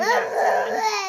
我不会